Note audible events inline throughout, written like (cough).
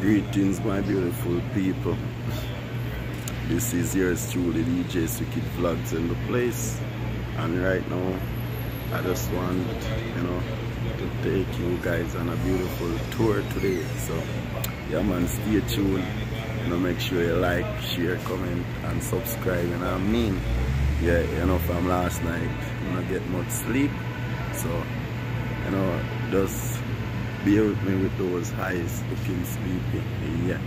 Greetings, my beautiful people. This is yours truly, DJ Swicked Vlogs in the place. And right now, I just want, you know, to take you guys on a beautiful tour today. So, yeah, man, stay tuned. You know, make sure you like, share, comment, and subscribe. You know I mean? Yeah, you know, from last night, I don't get much sleep. So, you know, just bear with me with those eyes looking sleepy. Yeah.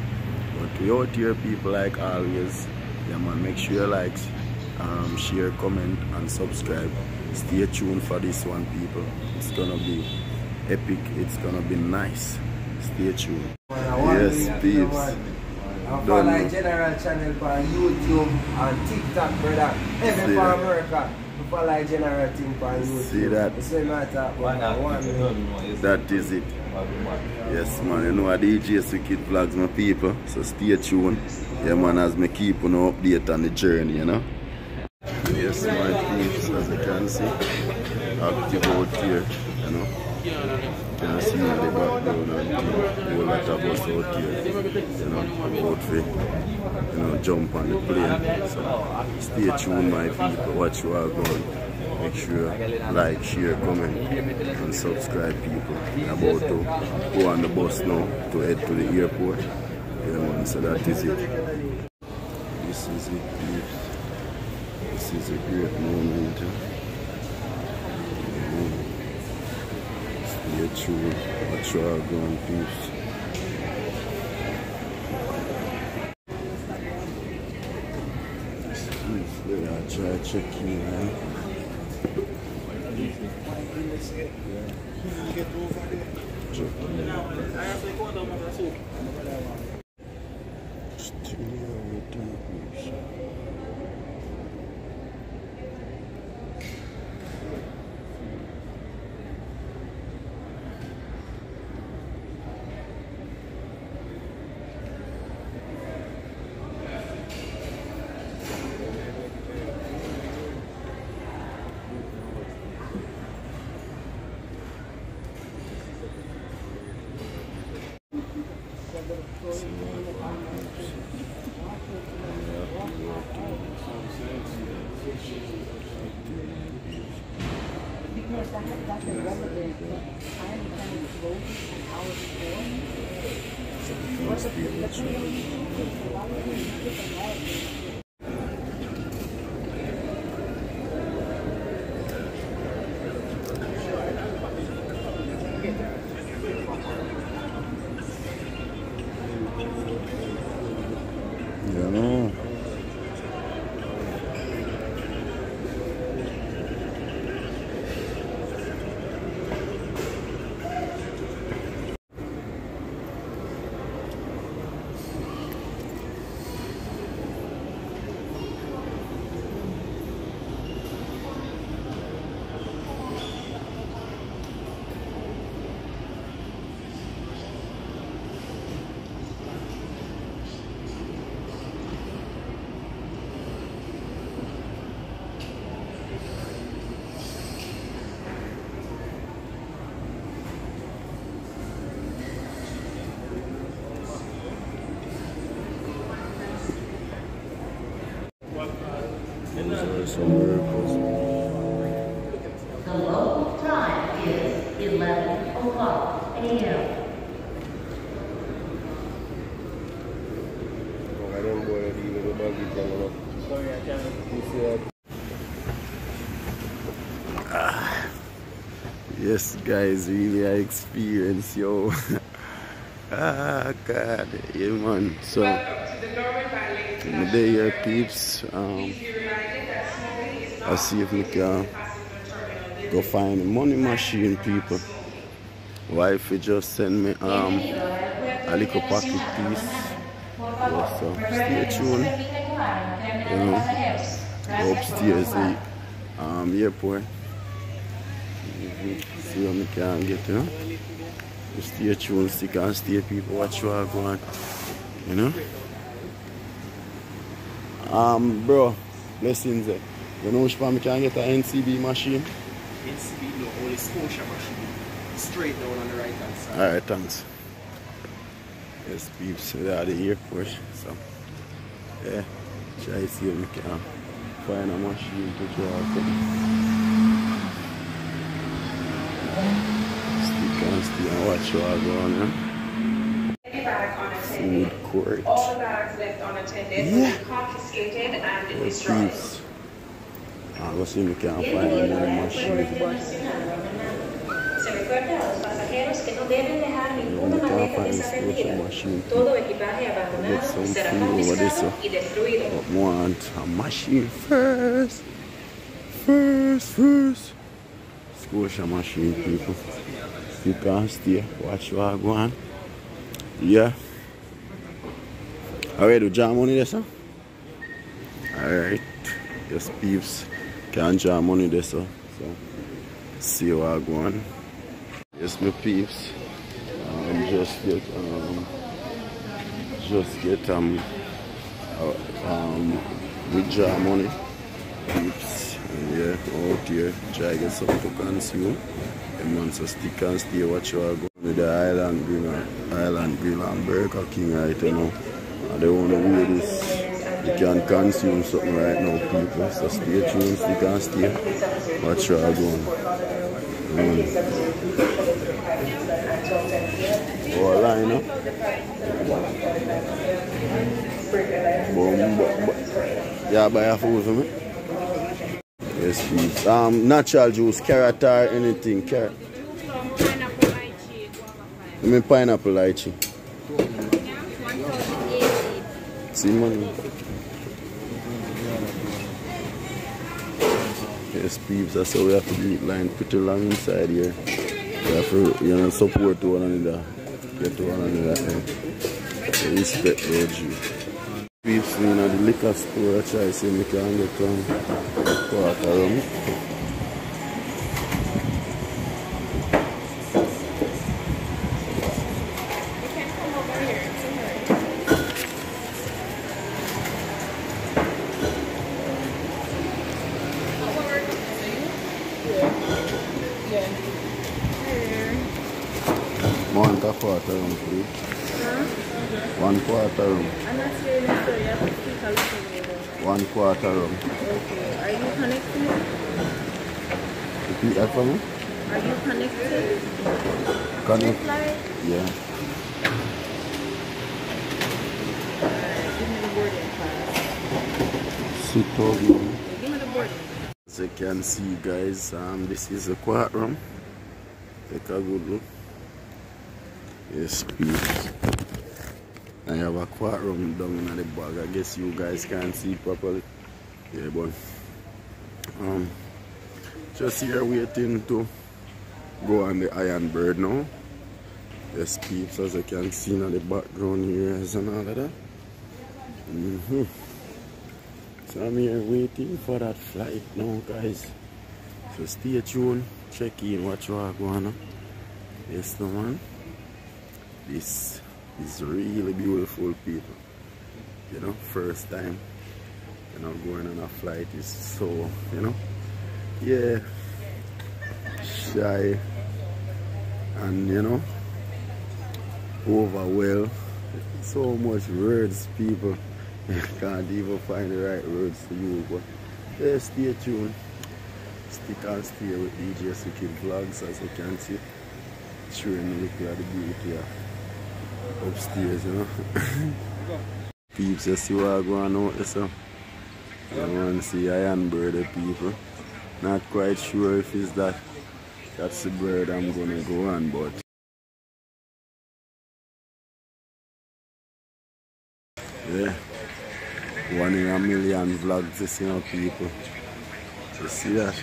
But we out here, people, like always. Yeah, man, make sure you like, um, share, comment, and subscribe. Stay tuned for this one, people. It's gonna be epic. It's gonna be nice. Stay tuned. Yes, peeps. I Done. follow General Channel on YouTube and TikTok, brother. Even See for that? America, I follow General thing on YouTube. See that? It's when I talk about one. That is it. Yes, man. You know, I DJ Swicked Vlogs, my people. So stay tuned. Yeah, man, as me keep on update on the journey, you know. Yes, my peeps, as you can see, active out here, you know. You can see the background and a whole lot of us out here, you know, about to, you know, jump on the plane. So stay tuned, my people. Watch you are going. Make sure like, share, comment, and subscribe, people. We're about to go on the bus now to head to the airport. Yeah, so that is it. This is it. This is a great moment. huh? Mm. Stay tuned. Watch you are going, I try check. Studio Returns. Because I had got the relevant, I had kind of close an hour before. Must be ritual. You know. Those are some miracles. The local time is 11 o'clock a.m. Yes, guys, really I experience yo. (laughs) ah, God, yeah, man. So, my day here, peeps. Um, I'll see if we can go find a money machine, people. Wife just send me um a little pocket piece. Yeah, so stay tuned. You know, upstairs, the um, airport. Mhm. See what we can get, you know. Stay tuned, stick and stay people, watch what I on. You know? Um bro, blessings eh. You know which one we can get an NCB machine? NCB, no, only Scotia machine. Straight down on the right hand side. Alright, thanks. Yes, peeps, we are at the airport, so yeah, try to see if we can find a machine to draw from. Stick and stay and watch what go on, yeah? Any bag Food court. All the bags left unattended Yeah. confiscated and destroyed. Peeps. I'll go see if we can find another machine. Se recuerda a los pasajeros que no deben dejar ninguna Nunca maleta find special desatendida. machine. Todo equipaje Get abandonado some será food over there, confiscado so. y destruido. But want a machine first. First, first. Scotia machine, people. You can stay, watch what I go on. Yeah. Alright, do jam money there, sir? Alright. Yes, peeps. Can jam money there, sir. So, see what I go on. Yes, my peeps. Um, just get, um, just get, um, uh, um, withdraw money. Peeps. And yeah, out here, try get something to consume. And once a stick and stay, watch how I go with the Island Grill, and- Island Grill and Burger King right you know. And they wanna wear this. You can consume something right now, people. So stay tuned, stick and stay. Watch how I go on. Mm. Oh, line up. Boom, bu- bu- Yeah, buy a food for me. Yes, please. Um, natural juice, carrot or anything, carrot. I mean pineapple lychee. See money. Yes, peeps, that's how we have to do it line pretty long inside here. We have to, you know, support one another. Get to one another so respect the due. Peeps, me in the liquor store, I try to see me can get um, quarter rum. One quarter rum, please. One quarter room. I'm not so you have to speak a little. One quarter rum. Okay. Are you connected? Repeat that for me. Are you connected? Connect. Yeah. give me the boarding pass. Sit over. Give me the boarding. As you can see guys, um, this is a courtroom. Take a good look. Yes, please. I have a courtroom down in the bag. I guess you guys can't see properly. Yeah, but um, just here waiting to go on the Iron Bird now. Yes, peeps, as you can see in the background here and all of that. Mm-hmm. So I'm here waiting for that flight now, guys. So stay tuned, check in, watch what going on. Yes, no man. This is really beautiful, people. You know, first time, you know, going on a flight is so, you know, yeah, shy and, you know, overwhelmed. So much words, people. (laughs) Can't even find the right words to use, but yeah, stay tuned. Stick and stay with DJ Swicked Vlogs as you can see. Showing a little of the beauty upstairs, you know. (laughs) Peeps, you see what going out there, so. I want to see Iron Bird, the people. Not quite sure if it's that. That's the bird I'm gonna go on, but. Yeah. One in a million vlogs, this, you know, people. You see that?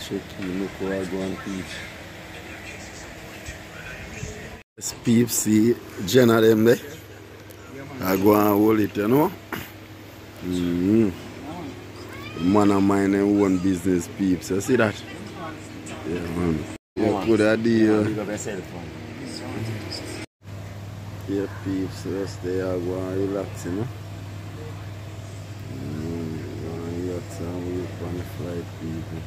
Check in, look how I go on peeps. Peeps see Jenna them there. I go and hold it, you know. Mm-hmm. Man of mine and own business peeps. You see that? Yeah, man. Yeah, good idea. Yeah, peeps, rest there, I go and relax, you know. Mm, go and relax and wait for the flight, people.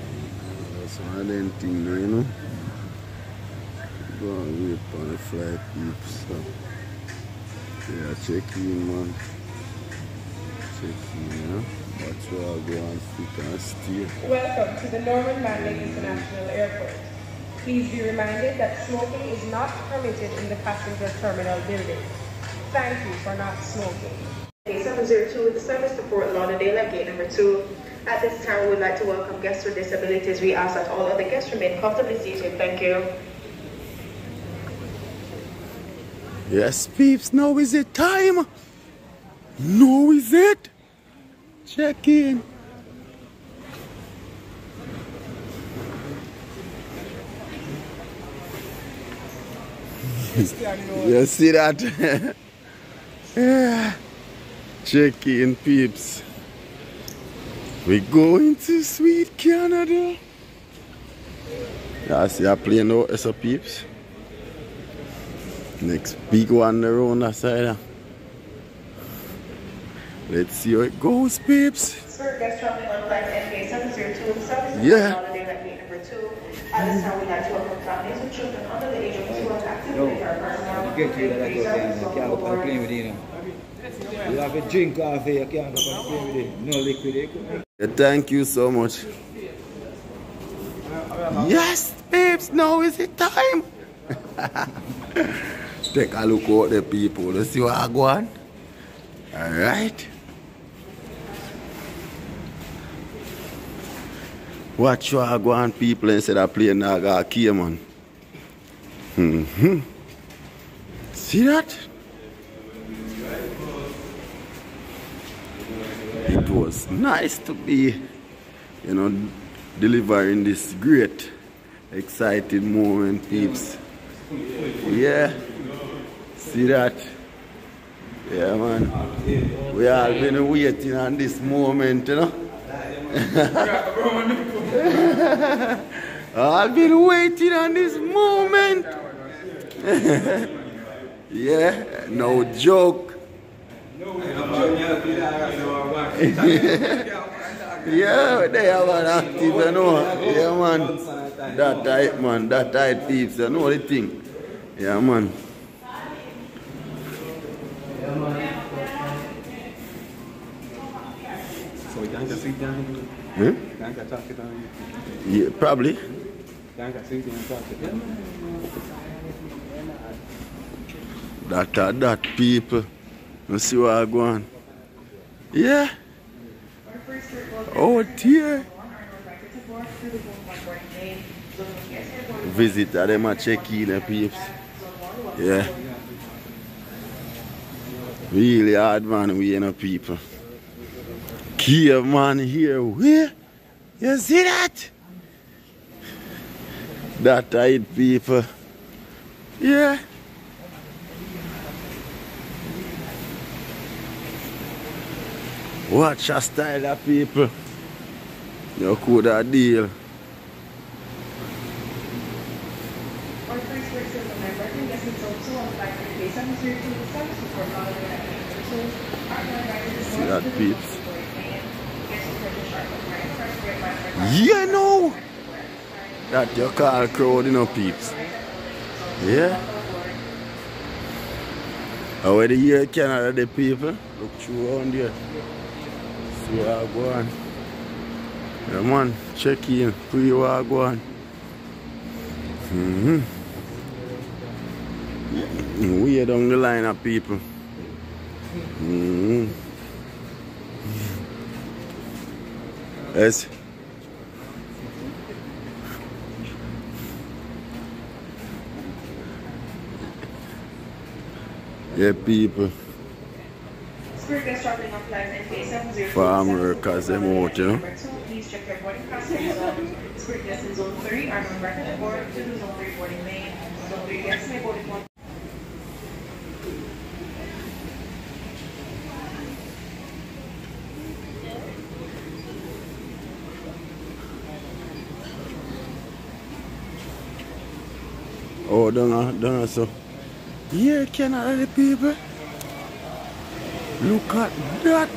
Mm, That's one of them things, you know. Go and wait for the flight peeps. So. Yeah, check in man. Check in, yeah. Watch where I go and sit and stay. Welcome to the Norman Manley International Airport. Please be reminded that smoking is not permitted in the passenger terminal building. Thank you for not smoking. 702 with the service to Fort Lauderdale at gate number 2. At this time, we would like to welcome guests with disabilities. We ask that all other guests remain comfortably seated. Thank you. Yes, peeps, now is it time? Now is it? Check in. you see that? (laughs) yeah. Check in, peeps. We going to sweet Canada. See a plane now, so peeps. Next big one around that side. Let's see how it goes, peeps. Spirit guest traveling on flight NK 702 with the service to Yeah. At gate number 2. At this time, we'd like to welcome families with children under the age of 2 and active with our personnel. You get you that I go you can't go on the plane with you, you know. You have a drink coffee, you can't go on the plane with it. No liquid, eh? Yeah, Thank you so much. Yes, babes, now is it time. (laughs) Take a look at the people. Let's see what I go on. All right. Watch what I go on, people, instead of playing Naga Kia, man. hmm See that? it was nice to be, you know, delivering this great, exciting moment, peeps. Yeah, see that? Yeah, man. We all been waiting on this moment, you know. (laughs) I've been waiting on this moment. (laughs) yeah, no joke. (laughs) Yeah, they have an active, you know. Yeah, man. That type, man. That type thieves, you know the thing. Yeah, man. You can sit down here. Hmm? You can talk it down Yeah, probably. You can sit down and talk it down. That are that people. Let's see what I go on. Yeah. Oh dear. Visit uh, them a check in uh, peeps. Yeah. Really hard man we you know people. Kia man here where? You see that? That tight people. Yeah. Watch a style of people. You could a deal. See that peeps? Yeah, no. That you call crowd, you know, peeps. Yeah. How are the year Canada, the people? Look through around here. See what I go on. Yeah, man, check in, pre what I go on. Mm-hmm. Way down the line of people. Mm-hmm. Yes. Yeah, people. Spirit guest traveling on flight NK 702 Farm workers, them out, you know. Please check your boarding pass. Spirit guests in zone 3 are on record to board to the zone 3 boarding lane. Zone 3 guests may board one Oh, down there, down there, so. Yeah, Canada, people. Look at that.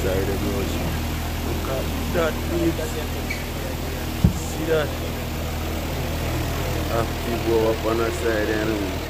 Sorry, the girls. Look at that, people. See that? Have to go up on the side anyway.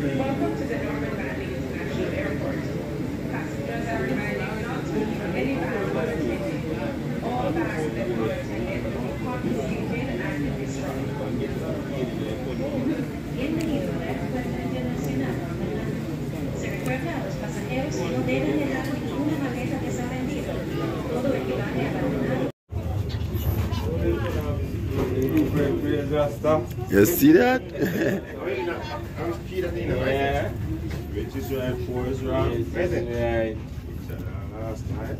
Welcome to the Norman Manley International Airport. Passengers are reminded not to leave any bag unattended. All bags that are attended will be confiscated and destroyed. Bienvenido a la Aeropuerto Internacional Se recuerda a los pasajeros que no deben dejar ninguna maleta desatendida. Todo equipaje abandonado You see that? Yeah. Which is right, four is wrong. Last time.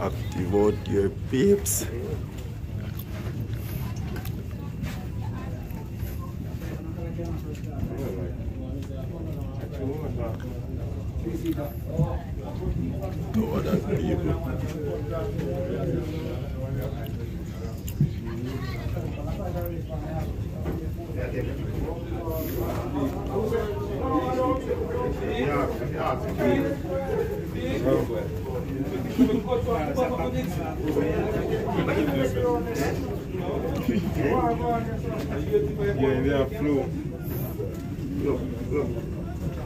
Activate your peeps. To other people. Yeah, they are flu. Look, look.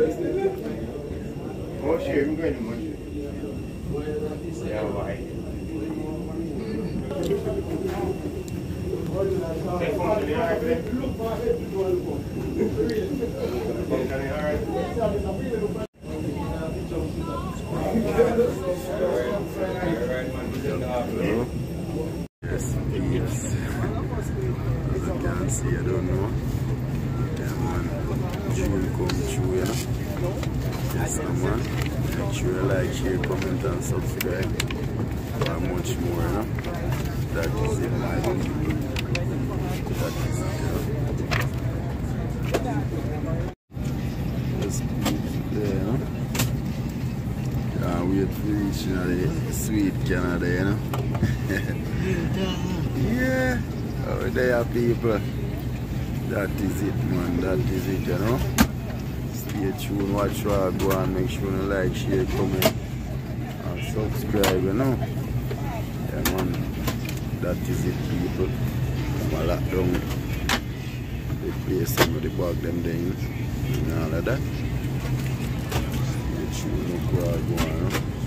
Oh, sure, I'm going to munch Yeah, why? Yes, peeps. As you can see, I don't know. Yeah. June come true, you know. You like, share, comment, and subscribe. For much more, you know. That is it, my. That is it, you know. Keep there, know. Can't wait for sweet Canada, you know. yeah. Oh, there, people. That is it, man. That is it, you know. Stay tuned, watch what I go and make sure you like, share, comment, and subscribe, you know. Yeah, man. That is it, people. Come a lock down the place, some of the bag them there, and all of that. Stay tuned, look what I go on, you know.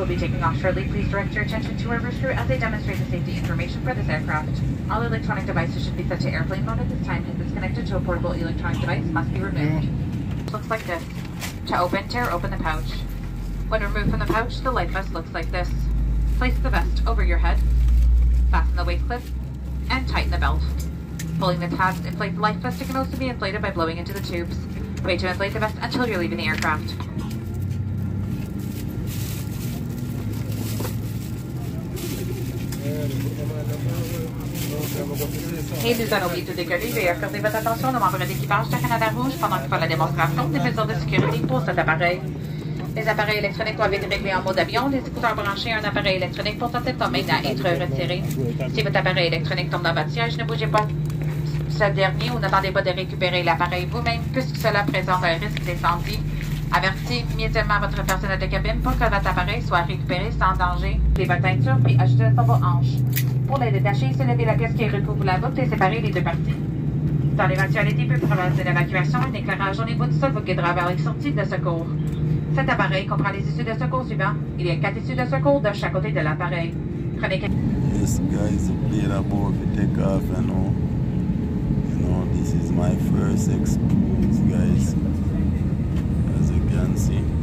Will be taking off shortly. Please direct your attention to our crew as they demonstrate the safety information for this aircraft. All electronic devices should be set to airplane mode at this time. If it's connected to a portable electronic device, must be removed. Looks like this. To open, tear open the pouch. When removed from the pouch, the life vest looks like this. Place the vest over your head, fasten the waist clip, and tighten the belt. Pulling the tabs, inflate the life vest. It can also be inflated by blowing into the tubes. Wait to inflate the vest until you're leaving the aircraft. Et nous allons bientôt décoller. Veuillez accorder votre attention aux membres d'équipage de Canada Rouge pendant qu'ils font la démonstration des mesures de sécurité pour cet appareil. Les appareils électroniques doivent être réglés en mode avion. Les écouteurs branchés à un appareil électronique pour tenter de maintenant être retirés. Si votre appareil électronique tombe dans votre siège, ne bougez pas ce dernier ou n'attendez pas de récupérer l'appareil vous-même puisque cela présente un risque d'incendie. Avertissez immédiatement votre personnel de cabine pour que votre appareil soit récupéré sans danger. Les votre teinture puis ajustez sur vos hanches. Pour les détacher, soulevez la pièce qui recouvre la boucle et séparez les deux parties. Dans l'éventualité peu probable de l'évacuation, un éclairage au niveau du sol vous guidera vers les sorties de secours. Cet appareil comprend les issues de secours suivantes. Il y a quatre issues de secours de chaque côté de l'appareil. Prenez Yes, guys, about take off, you know. You know, this is my first experience, guys. You see.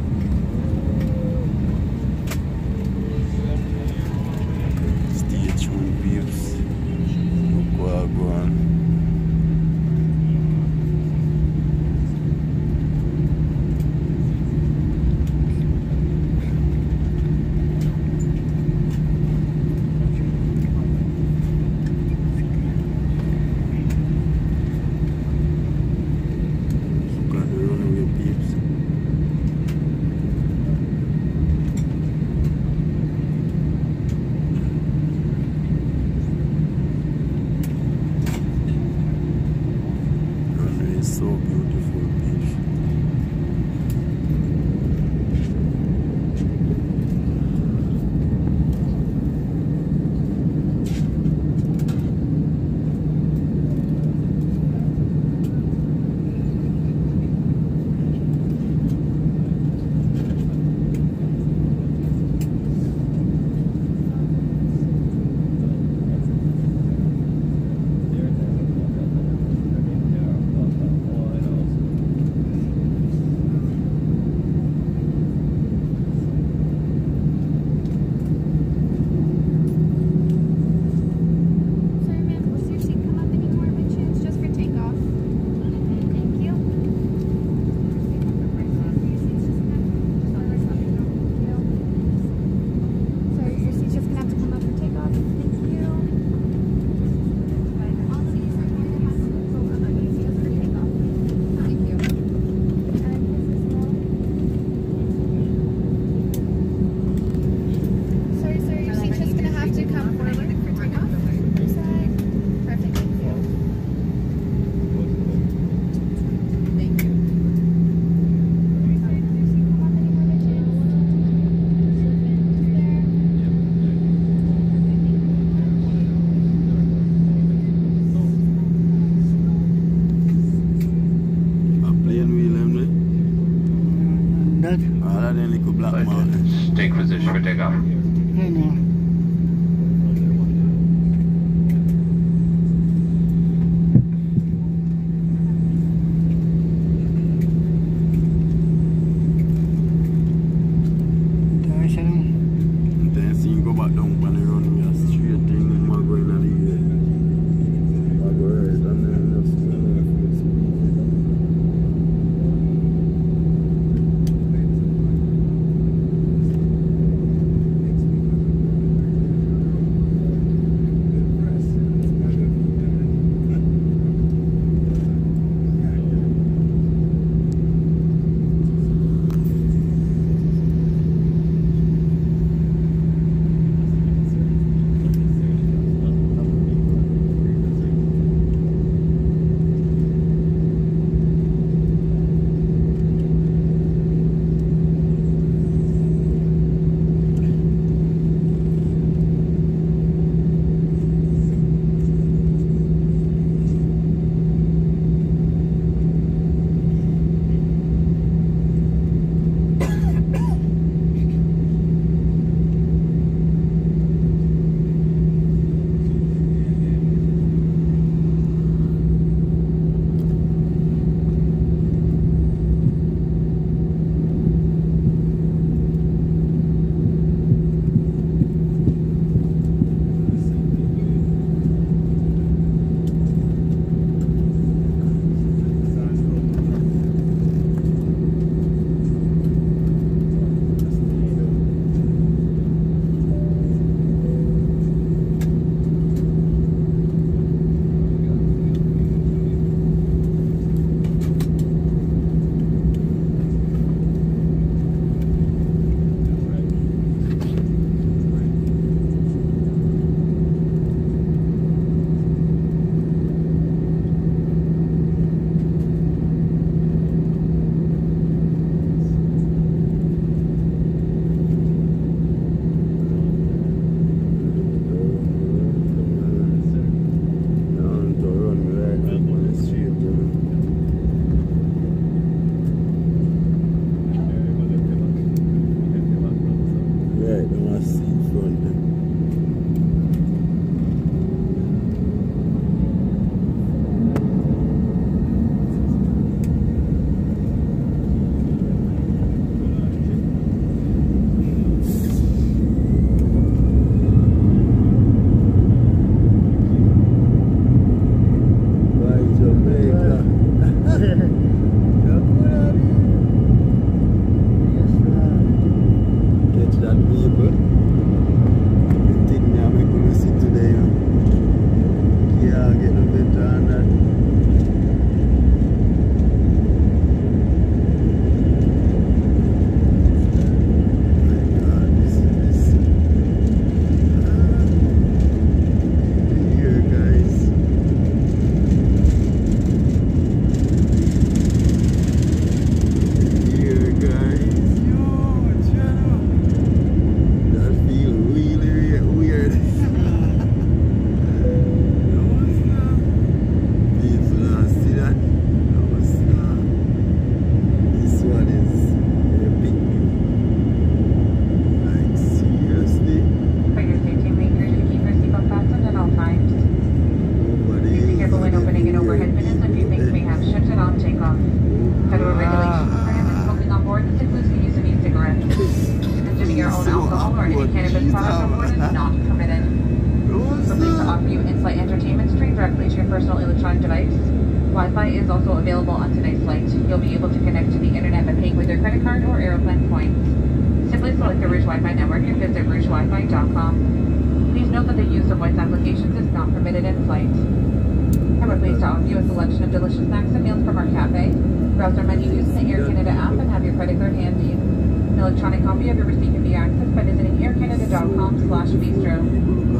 And we're pleased to offer you a selection of delicious snacks and meals from our cafe. Browse our menu using the Air Canada app and have your credit card handy. An electronic copy of your receipt can be accessed by visiting aircanada.com slash bistro.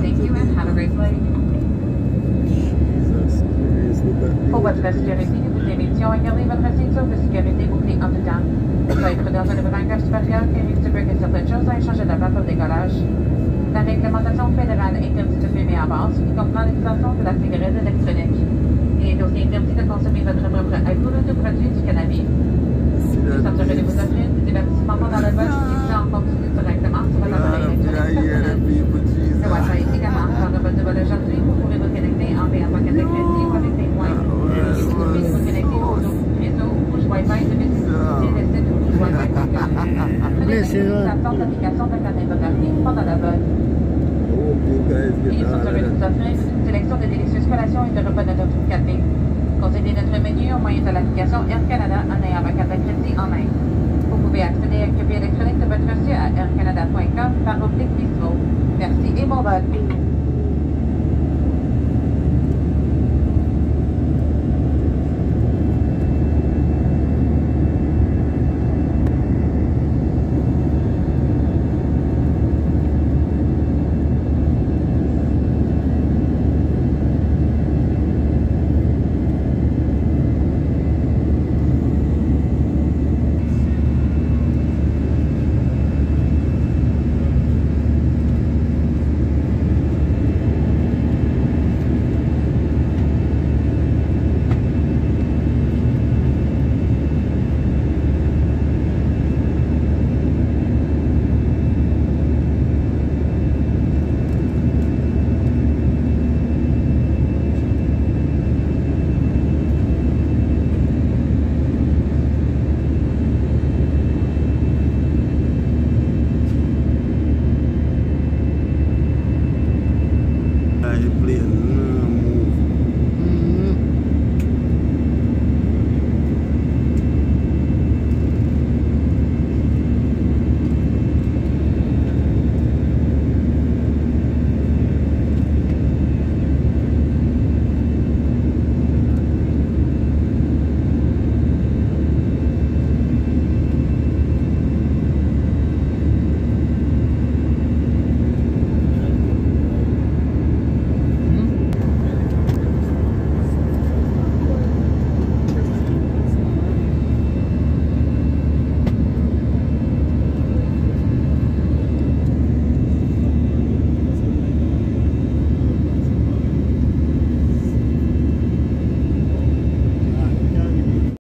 Thank you and have a great flight. Over vestkörningstid på Demition, jag lever precis så vestkörningstid på kring Amsterdam. Så jag kunde ha varit på Vagnars Berga, Eriksberg, Sopetjos, jag changeade därför från de décollage. la réglementation fédérale interdit de fumer à base, qui compris l'utilisation de la cigarette électronique. Il est aussi interdit de consommer votre propre alcool ou du cannabis. Vous sentirez de vous offrir du divertissement dans le bol utilisé en directement sur votre appareil électronique. Le Wi-Fi est également dans le vol aujourd'hui. Vous pouvez vous connecter en avec des points. Vous pouvez vous connecter au réseau rouge Wi-Fi de (laughs) une sélection de délicieuses collations et de repas de notre café. Consultez notre menu au moyen de l'application Air Canada en ayant votre carte de crédit en main. Vous pouvez accéder à un copie électronique de votre reçu à aircanada.com par oblique bistrot. Merci et bon vol.